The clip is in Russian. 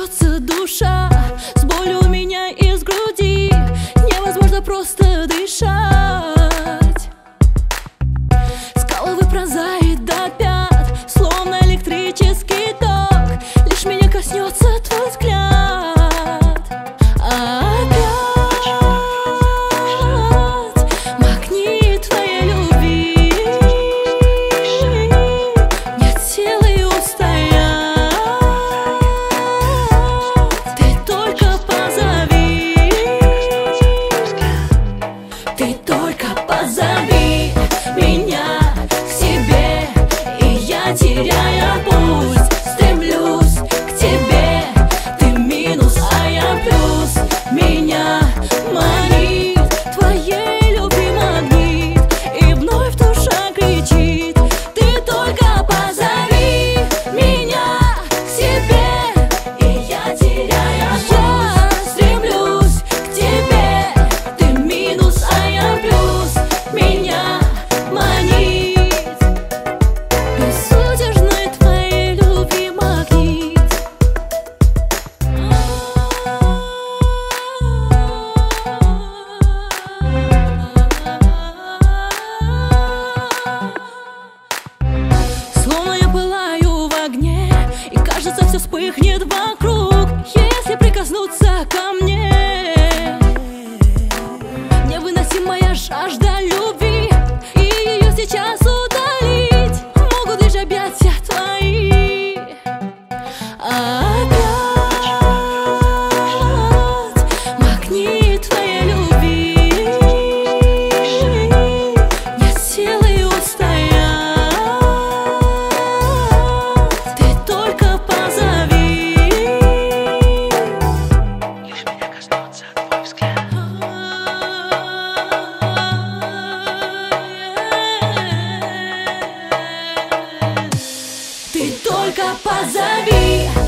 рвется душа С болью у меня из груди. Невозможно просто дышать. Вспыхнет вокруг Rapaz, amigo.